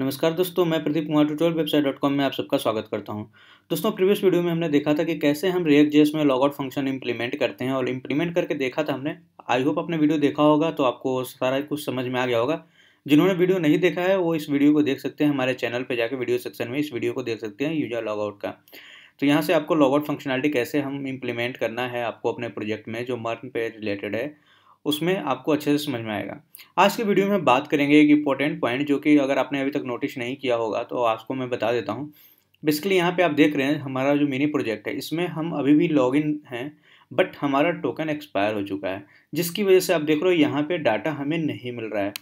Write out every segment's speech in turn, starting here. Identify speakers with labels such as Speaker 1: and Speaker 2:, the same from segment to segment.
Speaker 1: नमस्कार दोस्तों, मैं Pradeep Kumar tutorial website dot com में आप सबका स्वागत करता हूँ। दोस्तों, प्रीवियस वीडियो में हमने देखा था कि कैसे हम रिएक्ट जेस में लॉगआउट फ़ंक्शन इंप्लीमेंट करते हैं और इंप्लीमेंट करके देखा था हमने। आई होप अपने वीडियो देखा होगा तो आपको सारा कुछ समझ में आ गया होगा। जिन्होंने वीडियो नहीं देखा है, वो इस वीडियो को देख सकते हैं, हमारे चैनल पर जाकर वीडियो सेक्शन में इस वीडियो को देख सकते हैं यूज़र लॉगआउट का। तो यहाँ से आपको लॉगआउट फंक्शनलिटी कैसे हम इम्प्लीमेंट करना है, आपको अपने प्रोजेक्ट में जो मर्न पे रिलेटेड है उसमें आपको अच्छे से समझ में आएगा। आज के वीडियो में बात करेंगे एक इंपॉर्टेंट पॉइंट जो कि अगर आपने अभी तक नोटिस नहीं किया होगा तो आपको मैं बता देता हूँ। बेसिकली यहाँ पे आप देख रहे हैं, हमारा जो मिनी प्रोजेक्ट है, इसमें हम अभी भी लॉगिन हैं बट हमारा टोकन एक्सपायर हो चुका है, जिसकी वजह से आप देख रहे हो यहाँ पे डाटा हमें नहीं मिल रहा है।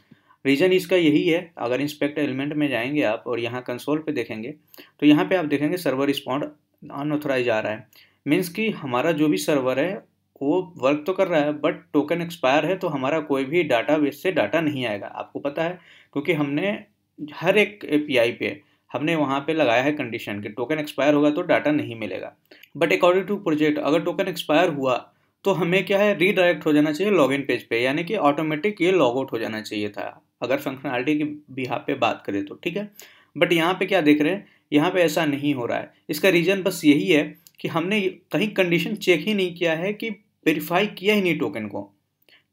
Speaker 1: रीज़न इसका यही है, अगर इंस्पेक्ट एलिमेंट में जाएँगे आप और यहाँ कंसोल पे देखेंगे तो यहाँ पे आप देखेंगे सर्वर रिस्पॉन्ड अनऑथोराइज आ रहा है। मीन्स कि हमारा जो भी सर्वर है वो वर्क तो कर रहा है बट टोकन एक्सपायर है तो हमारा कोई भी डाटा बेस से डाटा नहीं आएगा। आपको पता है? क्योंकि हमने हर एक एपीआई पे हमने वहाँ पे लगाया है कंडीशन कि टोकन एक्सपायर होगा तो डाटा नहीं मिलेगा। बट अकॉर्डिंग टू प्रोजेक्ट अगर टोकन एक्सपायर हुआ तो हमें क्या है? रीडायरेक्ट हो जाना चाहिए लॉगिन पेज पे, यानी कि ऑटोमेटिक ये लॉग आउट हो जाना चाहिए था। अगर फंक्शनलिटी की बिहार पे बात करें तो ठीक है? बट यहाँ पे क्या देख रहे हैं? यहाँ पे ऐसा नहीं हो रहा है। इसका रीज़न बस यही है कि हमने कहीं कंडीशन चेक ही नहीं किया है कि वेरीफाई किया ही नहीं टोकन को।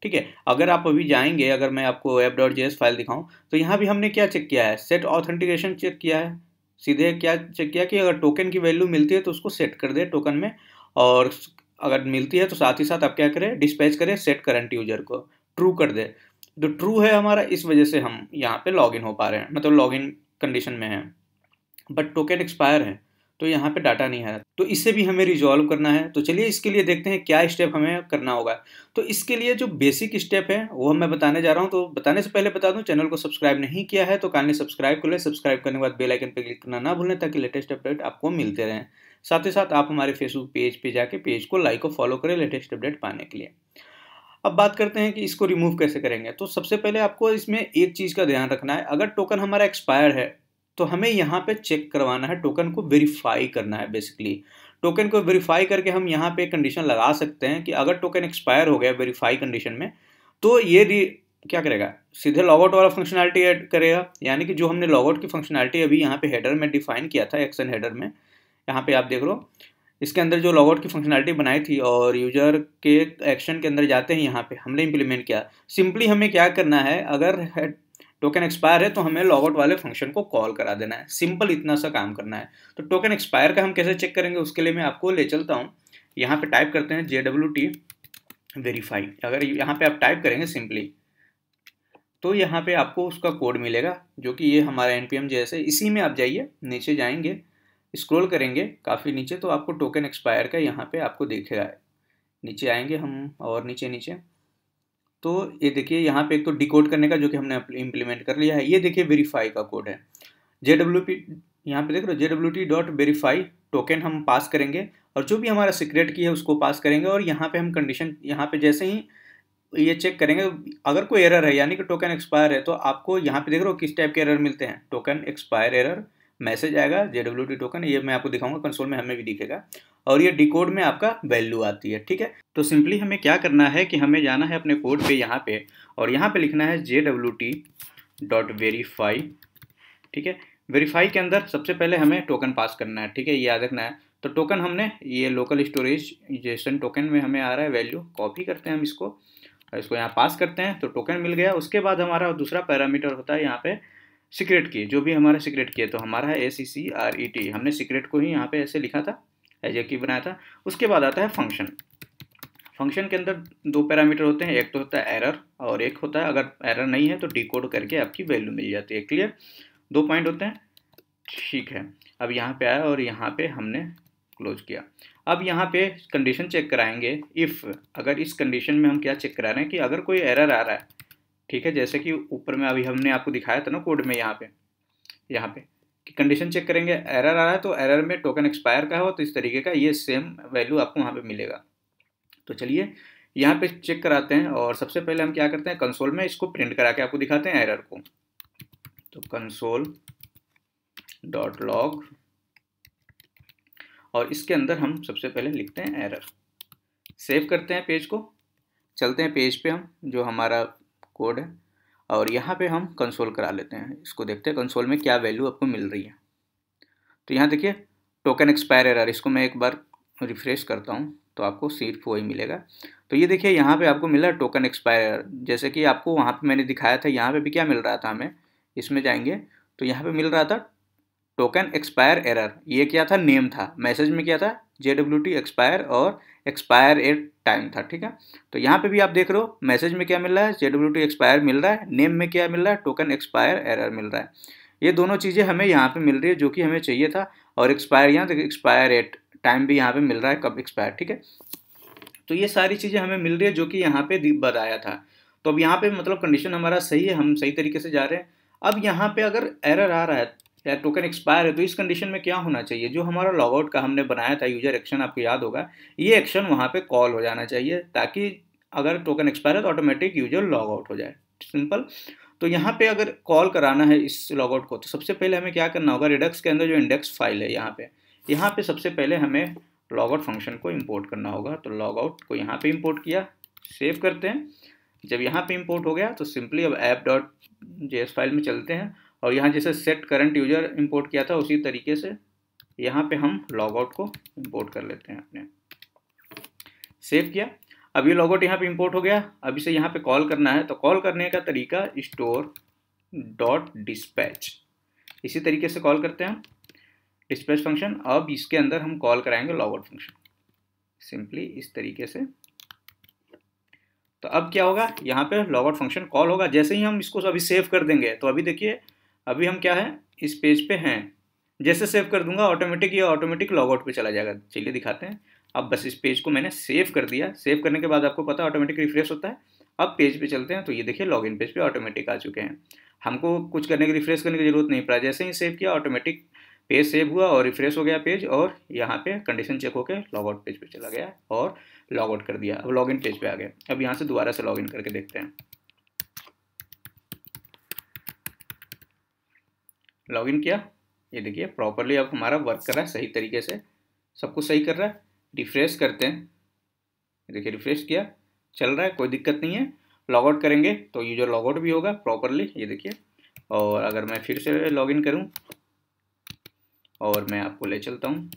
Speaker 1: ठीक है? अगर आप अभी जाएँगे, अगर मैं आपको ऐप डॉट जी फ़ाइल दिखाऊँ तो यहाँ भी हमने क्या चेक किया है? सेट ऑथेंटिकेशन चेक किया है। सीधे क्या चेक किया कि अगर टोकन की वैल्यू मिलती है तो उसको सेट कर दे टोकन में, और अगर मिलती है तो साथ ही साथ आप क्या करें? डिस्पैच करें सेट करंट यूज़र को। ट्रू कर दे। तो ट्रू है हमारा, इस वजह से हम यहाँ पे लॉगिन हो पा रहे हैं। मतलब लॉगिन कंडीशन में है। बट टोकन एक्सपायर है। तो यहाँ पे डाटा नहीं है। तो इसे भी हमें रिजॉल्व करना है। तो चलिए इसके लिए देखते हैं क्या स्टेप हमें करना होगा। तो इसके लिए जो बेसिक स्टेप है, वो मैं बताने जा रहा हूँ। तो बताने से पहले बता दूँ चैनल को सब्सक्राइब नहीं किया है तो काइंडली सब्सक्राइब कर ले। सब्सक्राइब करने के बाद बेलाइकन पर क्लिक करना ना भूलें, ताकि लेटेस्ट अपडेट आपको मिलते रहें। साथ ही साथ आप हमारे फेसबुक पेज पर जाके पेज को लाइक और फॉलो करें लेटेस्ट अपडेट पाने के लिए। अब बात करते हैं कि इसको रिमूव कैसे करेंगे। तो सबसे पहले आपको इसमें एक चीज़ का ध्यान रखना है। अगर टोकन हमारा एक्सपायर है तो हमें यहाँ पे चेक करवाना है टोकन को वेरीफाई करना है बेसिकली टोकन को वेरीफाई करके हम यहाँ पे कंडीशन लगा सकते हैं कि अगर टोकन एक्सपायर हो गया वेरीफाई कंडीशन में तो ये री क्या करेगा? सीधे लॉगआउट वाला फंक्शनलिटी ऐड करेगा, यानी कि जो हमने लॉगआउट की फंक्शनलिटी अभी यहाँ पे हेडर में डिफाइन किया था एक्शन हेडर में, यहाँ पे आप देख लो, इसके अंदर जो लॉगआउट की फंक्शनलिटी बनाई थी और यूज़र के एक्शन के अंदर जाते हैं यहाँ पे, हमने इम्प्लीमेंट किया। सिंपली हमें क्या करना है, अगर टोकन एक्सपायर है तो हमें लॉगआउट वाले फ़ंक्शन को कॉल करा देना है। सिंपल इतना सा काम करना है। तो टोकन एक्सपायर का हम कैसे चेक करेंगे, उसके लिए मैं आपको ले चलता हूँ। यहाँ पे टाइप करते हैं जे डब्ल्यू टी वेरीफाई अगर यहाँ पे आप टाइप करेंगे सिंपली तो यहाँ पे आपको उसका कोड मिलेगा, जो कि ये हमारा एन पी एम जैसे। इसी में आप जाइए, नीचे जाएँगे स्क्रॉल करेंगे, काफ़ी नीचे तो आपको टोकन एक्सपायर का यहाँ पे आपको देखेगा। नीचे आएँगे हम, और नीचे नीचे। तो ये देखिए, यहाँ पे एक तो डिकोड करने का जो कि हमने इम्प्लीमेंट कर लिया है, ये देखिए वेरीफाई का कोड है। जे डब्ल्यू पी यहाँ पे देख रहे हो J W T dot verify token हम पास करेंगे और जो भी हमारा सीक्रेट की है उसको पास करेंगे और यहाँ पे हम कंडीशन यहाँ पे जैसे ही ये चेक करेंगे, अगर कोई एरर है, यानी कि टोकन एक्सपायर है तो आपको यहाँ पे देख रहे हो किस टाइप के एरर मिलते हैं। टोकन एक्सपायर एरर मैसेज आएगा जे डब्ल्यू टी टोकन ये मैं आपको दिखाऊँगा कंसोल में हमें भी दिखेगा। और ये डिकोड में आपका वैल्यू आती है, ठीक है? तो सिंपली हमें क्या करना है कि हमें जाना है अपने कोड पे यहाँ पे, और यहाँ पे लिखना है J W T dot verify ठीक है? वेरीफाई के अंदर सबसे पहले हमें टोकन पास करना है, ठीक है? ये याद रखना है। तो टोकन हमने, ये लोकल स्टोरेज जेसन टोकन में हमें आ रहा है वैल्यू कॉपी करते हैं हम इसको। और इसको यहाँ पास करते हैं तो टोकन मिल गया। उसके बाद हमारा दूसरा पैरामीटर होता है यहाँ पे सीक्रेट की जो भी हमारा सीक्रेट की है तो हमारा है A C C R E T हमने सीक्रेट को ही यहाँ पे ऐसे लिखा था एज की बनाया था। उसके बाद आता है फ़ंक्शन फ़ंक्शन के अंदर दो पैरामीटर होते हैं, एक तो होता है एरर और एक होता है, अगर एरर नहीं है तो डिकोड करके आपकी वैल्यू मिल जाती है क्लियर दो पॉइंट होते हैं। ठीक है, अब यहाँ पे आया और यहाँ पे हमने क्लोज किया। अब यहाँ पे कंडीशन चेक कराएँगे। इफ़ अगर इस कंडीशन में हम क्या चेक करा रहे हैं कि अगर कोई एरर आ रहा है ठीक है, जैसे कि ऊपर में अभी हमने आपको दिखाया था ना कोड में यहाँ पे यहाँ पे, कि कंडीशन चेक करेंगे एरर आ रहा है तो एरर में टोकन एक्सपायर का हो तो इस तरीके का ये सेम वैल्यू आपको वहाँ पे मिलेगा। तो चलिए, यहाँ पे चेक कराते हैं और सबसे पहले हम क्या करते हैं कंसोल में इसको प्रिंट करा के आपको दिखाते हैं एरर को। तो कंसोल डॉट लॉग और इसके अंदर हम सबसे पहले लिखते हैं एरर सेव करते हैं पेज को, चलते हैं पेज पे हम, जो हमारा कोड है, और यहाँ पे हम कंसोल करा लेते हैं। इसको देखते हैं कंसोल में क्या वैल्यू आपको मिल रही है। तो यहाँ देखिए टोकन एक्सपायर एरर इसको मैं एक बार रिफ्रेश करता हूँ तो आपको सिर्फ़ वही मिलेगा। तो ये देखिए, यहाँ पे आपको मिला टोकन एक्सपायर एरर जैसे कि आपको वहाँ पे मैंने दिखाया था, यहाँ पे भी क्या मिल रहा था हमें, इसमें जाएँगे तो यहाँ पे मिल रहा था टोकन एक्सपायर एरर, ये क्या था? नेम था। मैसेज में क्या था? जे डब्ल्यू टी एक्सपायर और एक्सपायर एट टाइम था, ठीक है? तो यहाँ पे भी आप देख रहे हो, मैसेज में क्या मिल रहा है? जे डब्ल्यू टी एक्सपायर मिल रहा है, नेम में क्या मिल रहा है? टोकन एक्सपायर एरर मिल रहा है। ये दोनों चीज़ें हमें यहाँ पे मिल रही है, जो कि हमें चाहिए था, और एक्सपायर यहाँ तक एक्सपायर एट टाइम भी यहाँ पे मिल रहा है, कब एक्सपायर, ठीक है? तो ये सारी चीज़ें हमें मिल रही है, जो कि यहाँ पे बताया था। तो अब यहाँ पे मतलब कंडीशन हमारा सही है, हम सही तरीके से जा रहे हैं। अब यहाँ पे अगर एरर आ रहा है या टोकन एक्सपायर है तो इस कंडीशन में क्या होना चाहिए? जो हमारा लॉगआउट का हमने बनाया था यूज़र एक्शन आपको याद होगा, ये एक्शन वहाँ पे कॉल हो जाना चाहिए, ताकि अगर टोकन एक्सपायर है तो ऑटोमेटिक यूज़र लॉग आउट हो जाए। सिंपल तो यहाँ पे अगर कॉल कराना है इस लॉगआउट को तो सबसे पहले हमें क्या करना होगा? रिडक्स के अंदर जो इंडेक्स फ़ाइल है यहाँ पे यहाँ पे सबसे पहले हमें लॉगआउट फ़ंक्शन को इम्पोर्ट करना होगा। तो लॉगआउट को यहाँ पे इम्पोर्ट किया सेव करते हैं। जब यहाँ पे इम्पोर्ट हो गया तो सिंपली अब ऐप डॉट जेएस फ़ाइल में चलते हैं। और यहाँ जैसे सेट करंट यूज़र इंपोर्ट किया था, उसी तरीके से यहाँ पे हम लॉगआउट को इम्पोर्ट कर लेते हैं अपने। सेव किया। अब ये लॉगआउट यहाँ पे इंपोर्ट हो गया। अब इसे यहाँ पे कॉल करना है। तो कॉल करने का तरीका स्टोर डॉट डिस्पैच इसी तरीके से कॉल करते हैं डिस्पैच फ़ंक्शन अब इसके अंदर हम कॉल कराएँगे लॉगआउट फ़ंक्शन सिंपली इस तरीके से। तो अब क्या होगा? यहाँ पे लॉगआउट फ़ंक्शन कॉल होगा। जैसे ही हम इसको अभी सेव कर देंगे तो अभी देखिए अभी हम क्या है? इस पेज पे हैं। जैसे सेव कर दूँगा ऑटोमेटिक ये ऑटोमेटिक लॉगआउट पे चला जाएगा। चलिए दिखाते हैं। अब बस इस पेज को मैंने सेव कर दिया। सेव करने के बाद आपको पता है ऑटोमेटिक रिफ्रेश होता है। अब पेज पे चलते हैं। तो ये देखिए लॉगिन पेज पे ऑटोमेटिक आ चुके हैं। हमको कुछ करने की रिफ्रेश करने की ज़रूरत नहीं पड़ा। जैसे ही सेव किया ऑटोमेटिक पेज सेव हुआ और रिफ्रेश हो गया पेज और यहाँ पे कंडीशन चेक होकर लॉगआउट पेज पे चला गया और लॉगआउट कर दिया। अब लॉगिन पेज पे आ गया अब यहाँ से दोबारा से लॉगिन करके देखते हैं। लॉगिन किया। ये देखिए प्रॉपरली अब हमारा वर्क कर रहा है सही तरीके से। सब कुछ सही कर रहा है। रिफ्रेश करते हैं। देखिए रिफ्रेश किया। चल रहा है, कोई दिक्कत नहीं है। लॉग आउट करेंगे तो यूज़र लॉग आउट भी होगा प्रॉपरली ये देखिए। और अगर मैं फिर से लॉगिन करूँ, और मैं आपको ले चलता हूँ।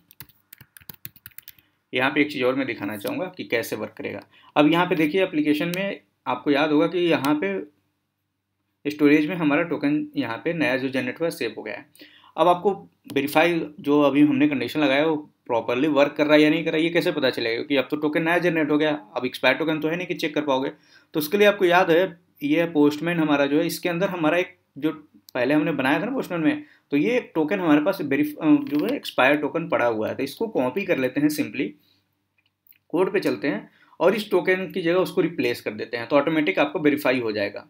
Speaker 1: यहाँ पे एक चीज़ और मैं दिखाना चाहूँगा कि कैसे वर्क करेगा। अब यहाँ पे देखिए एप्लीकेशन में आपको याद होगा कि यहाँ पे स्टोरेज में हमारा टोकन यहाँ पे नया जो जनरेट हुआ सेव हो गया है। अब आपको वेरीफाई जो अभी हमने कंडीशन लगाया, वो प्रॉपरली वर्क कर रहा है या नहीं कर रहा है, ये कैसे पता चलेगा? क्योंकि अब तो टोकन नया जनरेट हो गया, अब एक्सपायर टोकन तो है नहीं कि चेक कर पाओगे। तो उसके लिए आपको याद है, ये पोस्टमैन हमारा जो है, इसके अंदर हमारा एक जो पहले हमने बनाया था ना पोस्टमैन में तो ये एक टोकन हमारे पास जो है एक्सपायर टोकन पड़ा हुआ है। तो इसको कॉपी कर लेते हैं सिंपली कोड पे चलते हैं और इस टोकन की जगह उसको रिप्लेस कर देते हैं तो ऑटोमेटिक आपको वेरीफाई हो जाएगा।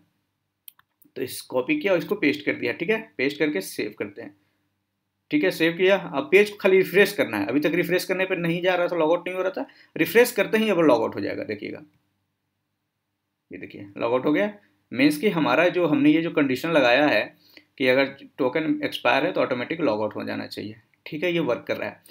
Speaker 1: तो इस कॉपी किया और इसको पेस्ट कर दिया, ठीक है? पेस्ट करके सेव करते हैं। ठीक है सेव किया। अब पेज खाली रिफ्रेश करना है। अभी तक रिफ्रेश करने पर नहीं जा रहा था लॉगआउट नहीं हो रहा था। रिफ्रेश करते ही अब लॉगआउट हो जाएगा, देखिएगा। ये देखिए लॉगआउट हो गया। मीन्स कि हमारा जो हमने ये जो कंडीशन लगाया है कि अगर टोकन एक्सपायर है तो ऑटोमेटिक लॉग आउट हो जाना चाहिए। ठीक है, ये वर्क कर रहा है।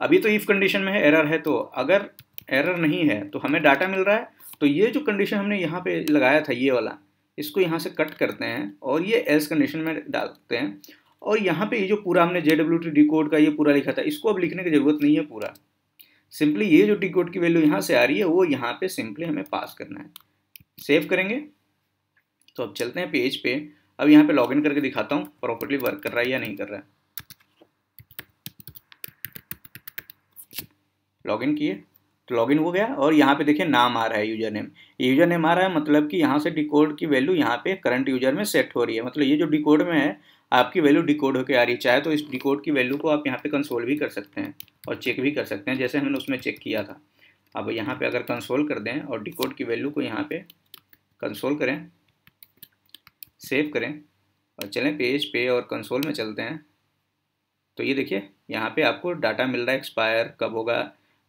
Speaker 1: अभी तो इफ़ कंडीशन में है एरर है तो अगर एरर नहीं है तो हमें डाटा मिल रहा है। तो ये जो कंडीशन हमने यहाँ पे लगाया था, ये वाला इसको यहाँ से कट करते हैं और ये एल्स कंडीशन में डालते हैं। और यहाँ पे ये जो पूरा हमने J W T D code का ये पूरा लिखा था, इसको अब लिखने की ज़रूरत नहीं है पूरा। सिंपली ये जो डी कोड की वैल्यू यहाँ से आ रही है, वो यहाँ पे सिंपली हमें पास करना है। सेव करेंगे। तो अब चलते हैं पेज पे। अब यहाँ पे लॉगिन करके दिखाता हूँ प्रॉपरली वर्क कर रहा है या नहीं कर रहा है। लॉगिन किए। तो लॉगिन हो गया और यहाँ पे देखिए नाम आ रहा है यूज़र नेम यूज़र नेम आ रहा है मतलब कि यहाँ से डिकोड की वैल्यू यहाँ पे करंट यूज़र में सेट हो रही है। मतलब ये जो डिकोड में है, आपकी वैल्यू डिकोड होकर आ रही है। चाहे तो इस डिकोड की वैल्यू को आप यहाँ पे कंसोल भी कर सकते हैं और चेक भी कर सकते हैं, जैसे हमने उसमें चेक किया था। अब यहाँ पे अगर कंसोल कर दें और डिकोड की वैल्यू को यहाँ पे कंसोल करें सेव करें और चलें पेज पे और कंसोल में चलते हैं। तो ये देखिए, यहाँ पे आपको डाटा मिल रहा है एक्सपायर कब होगा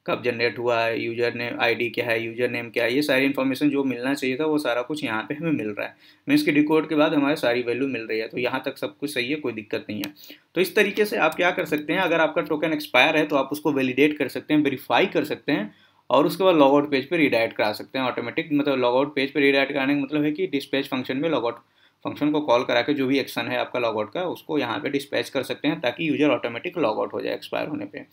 Speaker 1: कब जनरेट हुआ है यूज़र नेम आईडी क्या है यूज़र नेम क्या है, ये सारी इन्फॉर्मेशन जो मिलना चाहिए था, वो सारा कुछ यहाँ पे हमें मिल रहा है। मीन्स की डिकोड के बाद हमारे सारी वैल्यू मिल रही है तो यहाँ तक सब कुछ सही है, कोई दिक्कत नहीं है। तो इस तरीके से आप क्या कर सकते हैं, अगर आपका टोकन एक्सपायर है तो आप उसको वैलिडेट कर सकते हैं वेरीफाई कर सकते हैं, और उसके बाद लॉग आउट पेज पर रीडायरेक्ट करा सकते हैं ऑटोमेटिक मतलब लॉग आउट पेज पर रीडायरेक्ट कराने का मतलब है कि डिस्पैच फ़ंक्शन में लॉग आउट फ़ंक्शन को कॉल करा के जो भी एक्शन है आपका लॉगआउट का, उसको यहाँ पे डिस्पैच कर सकते हैं, ताकि यूज़र ऑटोमेटिक लॉगआउट हो जाए एक्सपायर होने पे।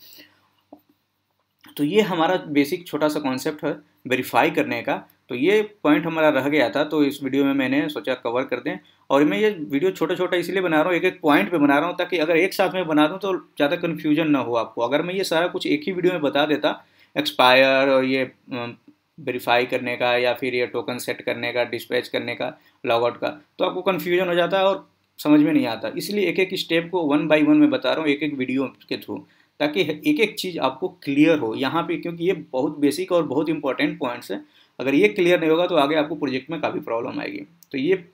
Speaker 1: तो ये हमारा बेसिक छोटा सा कॉन्सेप्ट है वेरीफाई करने का। तो ये पॉइंट हमारा रह गया था तो इस वीडियो में मैंने सोचा कवर कर दें। और मैं ये वीडियो छोटा छोटा इसलिए बना रहा हूँ एक एक पॉइंट पे बना रहा हूँ, ताकि अगर एक साथ में बना दूँ तो ज़्यादा कन्फ्यूज़न ना हो आपको। अगर मैं ये सारा कुछ एक ही वीडियो में बता देता एक्सपायर और ये वेरीफाई करने का या फिर ये टोकन सेट करने का डिस्पैच करने का लॉगआउट का तो आपको कन्फ्यूज़न हो जाता है और समझ में नहीं आता। इसलिए एक एक स्टेप को वन बाई वन में बता रहा हूँ एक एक वीडियो के थ्रू। ताकि एक एक चीज़ आपको क्लियर हो। यहाँ पे क्योंकि ये बहुत बेसिक और बहुत इंपॉर्टेंट पॉइंट्स हैं। अगर ये क्लियर नहीं होगा तो आगे आपको प्रोजेक्ट में काफ़ी प्रॉब्लम आएगी। तो ये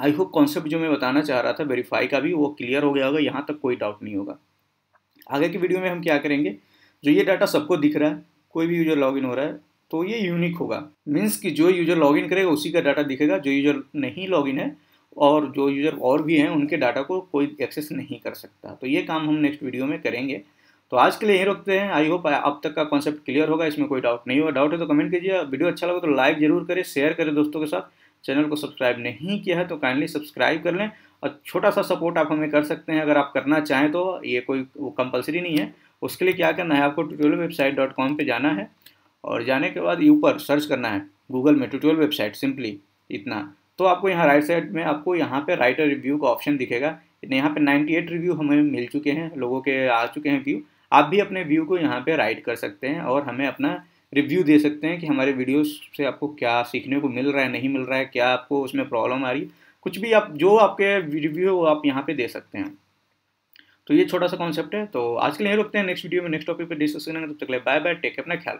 Speaker 1: आई होप कॉन्सेप्ट जो मैं बताना चाह रहा था वेरीफाई का भी, वो क्लियर हो गया होगा। यहाँ तक कोई डाउट नहीं होगा। आगे की वीडियो में हम क्या करेंगे? जो ये डाटा सबको दिख रहा है, कोई भी यूज़र लॉगिन हो रहा है तो ये यूनिक होगा। मीन्स कि जो यूज़र लॉगिन करेगा, उसी का डाटा दिखेगा। जो यूज़र नहीं लॉगिन है और जो यूज़र और भी हैं, उनके डाटा को कोई एक्सेस नहीं कर सकता। तो ये काम हम नेक्स्ट वीडियो में करेंगे। तो आज के लिए यहीं रुकते हैं। आई होप अब तक का कॉन्सेप्ट क्लियर होगा, इसमें कोई डाउट नहीं होगा डाउट है तो कमेंट कीजिए। वीडियो अच्छा लगा तो लाइक ज़रूर करें शेयर करें दोस्तों के साथ। चैनल को सब्सक्राइब नहीं किया है तो काइंडली सब्सक्राइब कर लें। और छोटा सा सपोर्ट आप हमें कर सकते हैं अगर आप करना चाहें तो। ये कोई वो कंपलसरी नहीं है। उसके लिए क्या करना है, आपको ट्यूटोरियल वेबसाइट डॉट कॉम पर जाना है। और जाने के बाद ऊपर सर्च करना है। गूगल में ट्यूटोरियल वेबसाइट सिंपली इतना। तो आपको यहाँ राइट साइड में आपको यहाँ पे राइटर रिव्यू का ऑप्शन दिखेगा। यहाँ पे 98 रिव्यू हमें मिल चुके हैं, लोगों के आ चुके हैं व्यू आप भी अपने व्यू को यहाँ पे राइट कर सकते हैं और हमें अपना रिव्यू दे सकते हैं कि हमारे वीडियोस से आपको क्या सीखने को मिल रहा है, नहीं मिल रहा है, क्या आपको उसमें प्रॉब्लम आ रही कुछ भी आप, जो आपके रिव्यू है वो आप यहाँ पे दे सकते हैं। तो ये छोटा सा कॉन्सेप्ट है तो आज के लिए रुकते हैं नेक्स्ट वीडियो में नेक्स्ट टॉपिक पर डिस्कस करेंगे, तब तक बाय बाय टेक अपना ख्याल